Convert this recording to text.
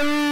you.